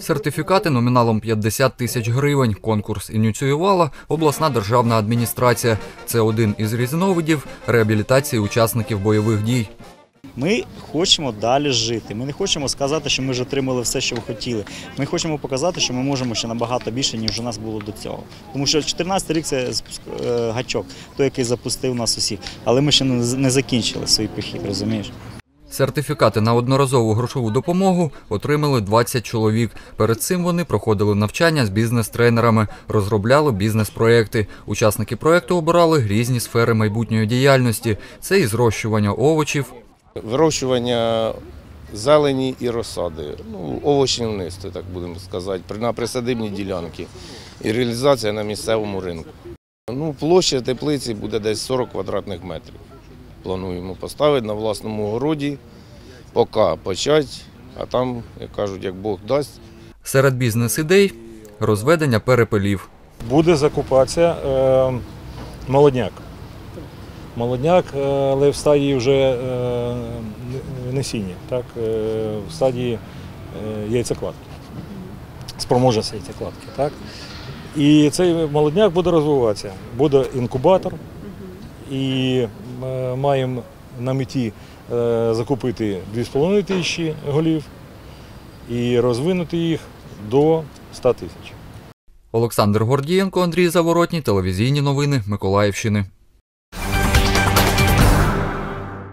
Сертифікати номіналом 50 тисяч гривень. Конкурс ініціювала обласна державна адміністрація. Це один із різновидів реабілітації учасників бойових дій. Ми хочемо далі жити. Ми не хочемо сказати, що ми вже отримали все, що ви хотіли. Ми хочемо показати, що ми можемо ще набагато більше, ніж у нас було до цього. Тому що 14 рік це е, гачок, той, який запустив нас усіх. Але ми ще не закінчили свій похід, розумієш? Сертифікати на одноразову грошову допомогу отримали 20 чоловік. Перед цим вони проходили навчання з бізнес-тренерами, розробляли бізнес-проекти. Учасники проекту обирали різні сфери майбутньої діяльності. Це і зрощування овочів, вирощування зелені і розсади, ну, овочівництво, так будемо сказати, на присадибній ділянці і реалізація на місцевому ринку. Ну, площа теплиці буде десь 40 квадратних метрів. Плануємо поставити на власному городі, поки почати, а там, як кажуть, як Бог дасть, серед бізнес-ідей розведення перепелів. буде закупатися е, молодняк. Молодняк, е, але в стадії вже е, не- несіння, так, е, в стадії е, яйцекладки, спроможності яйцекладки. Так. І цей молодняк буде розвиватися. Буде інкубатор, і маємо на меті е, закупити 2,5 тисячі голів і розвинути їх до 100 тисяч. Олександр Гордієнко, Андрій Заворотній, телевізійні новини Миколаївщини.